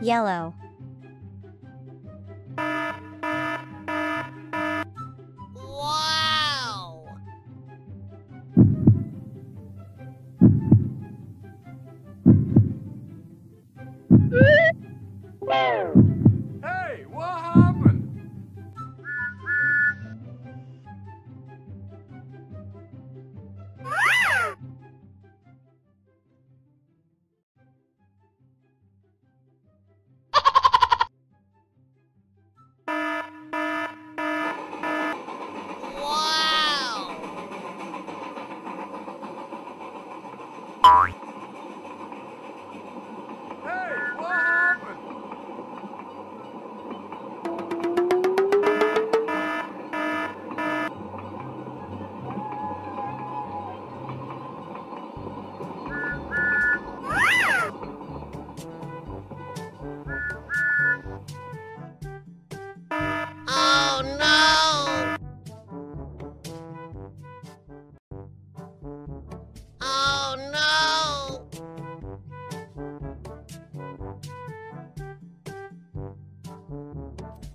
Yellow. Hey,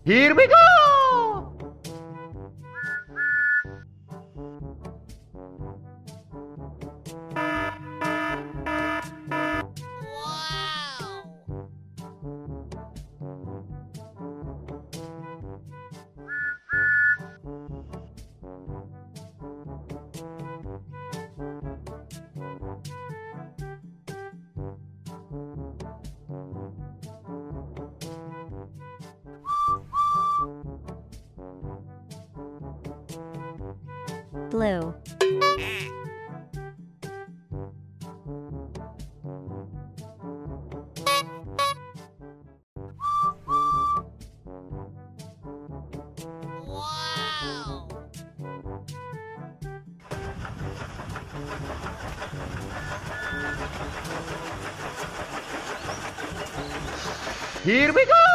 Here we go! Blue. Here we go!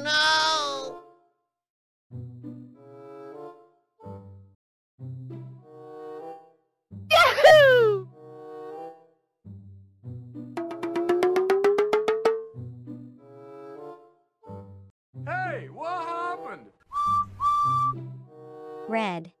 No! Hey, what happened? Red.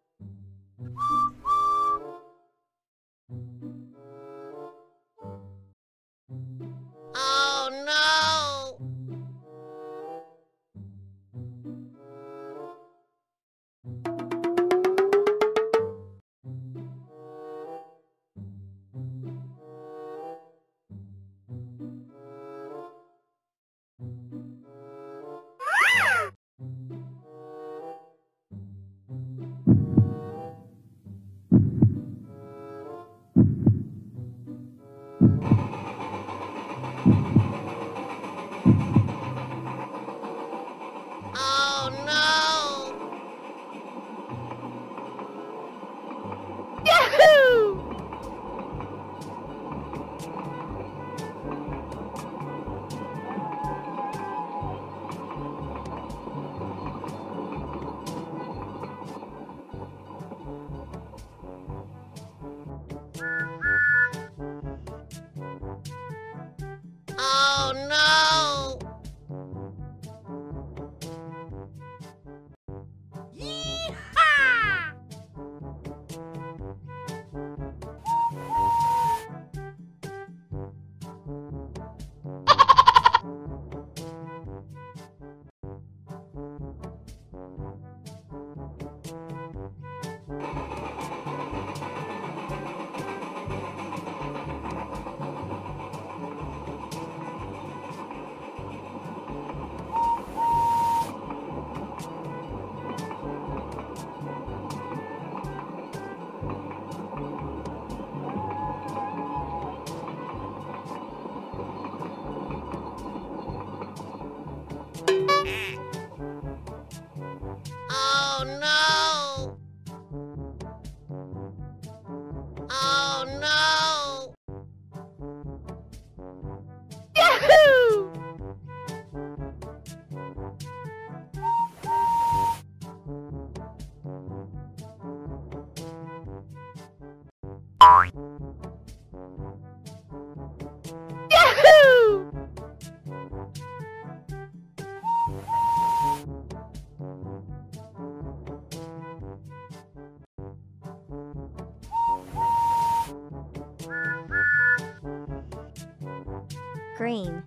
Yahoo! Green.